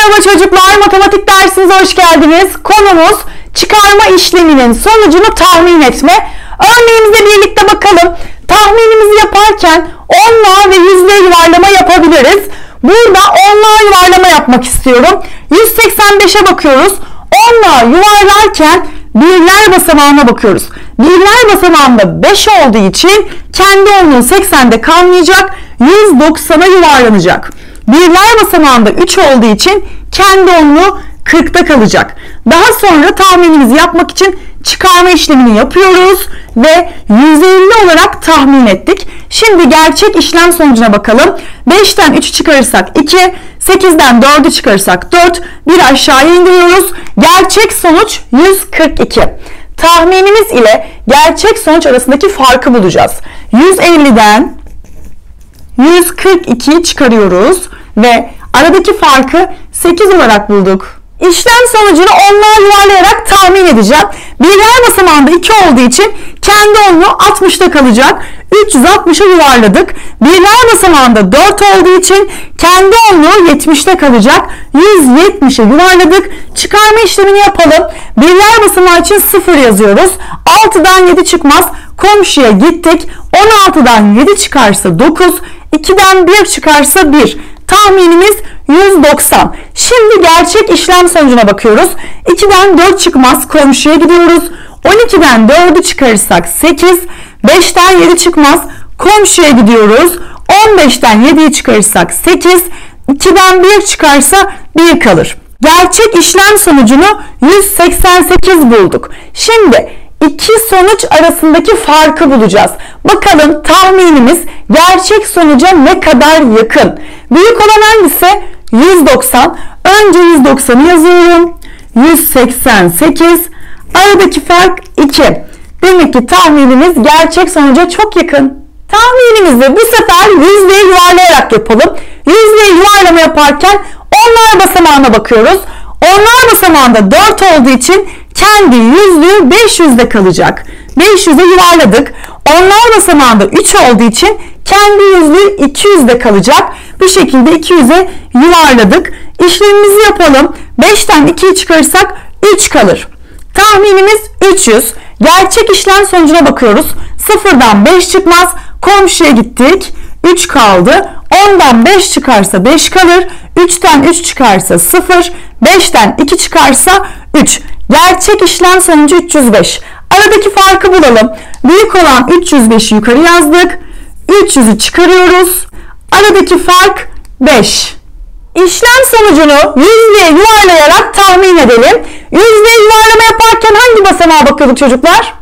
Merhaba çocuklar, matematik dersinize hoş geldiniz. Konumuz çıkarma işleminin sonucunu tahmin etme. Örneğimize birlikte bakalım. Tahminimizi yaparken onluğa ve yüzlüğe yuvarlama yapabiliriz. Burada onluğa yuvarlama yapmak istiyorum. 185'e bakıyoruz. Onluğa yuvarlarken birler basamağına bakıyoruz. Birler basamağında 5 olduğu için kendi onluğu 80'de kalmayacak. 190'a yuvarlanacak. Birler basamağında 3 olduğu için kendi onluğu 40'ta kalacak. Daha sonra tahminimizi yapmak için çıkarma işlemini yapıyoruz ve 150 olarak tahmin ettik. Şimdi gerçek işlem sonucuna bakalım. 5'ten 3'ü çıkarırsak 2, 8'den 4'ü çıkarırsak 4, bir aşağıya indiriyoruz. Gerçek sonuç 142. Tahminimiz ile gerçek sonuç arasındaki farkı bulacağız. 150'den 142 çıkarıyoruz ve aradaki farkı 8 olarak bulduk. İşlem sonucunu onluğa yuvarlayarak tahmin edeceğim. Birler basamağında 2 olduğu için kendi onluğu 60'ta kalacak. 360'a yuvarladık. Birler basamağında 4 olduğu için kendi onluğu 70'te kalacak. 170'e yuvarladık. Çıkarma işlemini yapalım. Birler basamağı için 0 yazıyoruz. 6'dan 7 çıkmaz. Komşuya gittik. 16'dan 7 çıkarsa 9. 2'den 1 çıkarsa 1. Tahminimiz 190. Şimdi gerçek işlem sonucuna bakıyoruz. 2'den 4 çıkmaz. Komşuya gidiyoruz. 12'den 4'ü çıkarırsak 8. 5'ten 7 çıkmaz. Komşuya gidiyoruz. 15'ten 7'yi çıkarırsak 8. 2'den 1 çıkarsa 1 kalır. Gerçek işlem sonucunu 188 bulduk. Şimdi iki sonuç arasındaki farkı bulacağız. Bakalım tahminimiz gerçek sonuca ne kadar yakın. Büyük olan hangisi? 190. Önce 190'ı yazıyorum. 188. Aradaki fark 2. Demek ki tahminimiz gerçek sonuca çok yakın. Tahminimizi bu sefer yüzlüğe yuvarlayarak yapalım. Yüzlüğe yuvarlama yaparken onlar basamağına bakıyoruz. Onlar basamağında 4 olduğu için kendi yüzlüğü 500'de kalacak. 500'e yuvarladık. Onlar basamağında 3 olduğu için kendi yüzlüğü 200'de kalacak. Bu şekilde 200'e yuvarladık. İşlemimizi yapalım. 5'ten 2'yi çıkarırsak 3 kalır. Tahminimiz 300. Gerçek işlem sonucuna bakıyoruz. 0'dan 5 çıkmaz. Komşuya gittik. 3 kaldı. 10'dan 5 çıkarsa 5 kalır. 3'ten 3 çıkarsa 0. 5'ten 2 çıkarsa 3. Gerçek işlem sonucu 305. Aradaki farkı bulalım. Büyük olan 305'i yukarı yazdık. 300'ü çıkarıyoruz. Aradaki fark 5. İşlem sonucunu yüzlüğe yuvarlayarak tahmin edelim. Yüzlüğe yuvarlama yaparken hangi basamağa bakıyorduk çocuklar?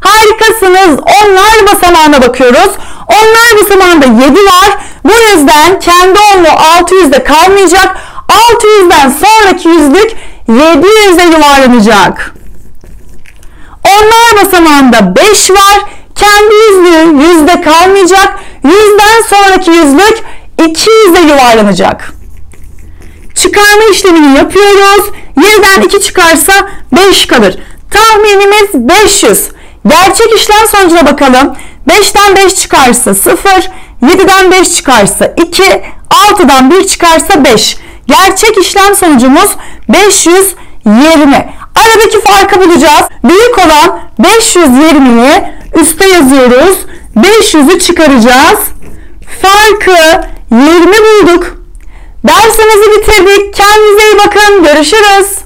Harikasınız. Onlar basamağına bakıyoruz. Onlar basamağında 7 var. Bu yüzden kendi onlu 600'de kalmayacak. 600'den sonraki yüzlük 700'e yuvarlanacak. Onlar basamağında 5 var. Kendi yüzlüğü yüzde kalmayacak. Yüzden sonraki yüzlük 200'e yuvarlanacak. Çıkarma işlemini yapıyoruz. 7'den 2 çıkarsa 5 kalır. Tahminimiz 500. Gerçek işlem sonucuna bakalım. 5'ten 5 çıkarsa 0, 7'den 5 çıkarsa 2, 6'dan 1 çıkarsa 5. Gerçek işlem sonucumuz 520. Aradaki farkı bulacağız. Büyük olan 520'yi üste yazıyoruz. 500'ü çıkaracağız. Farkı 20 bulduk. Dersimizi bitirdik. Kendinize iyi bakın. Görüşürüz.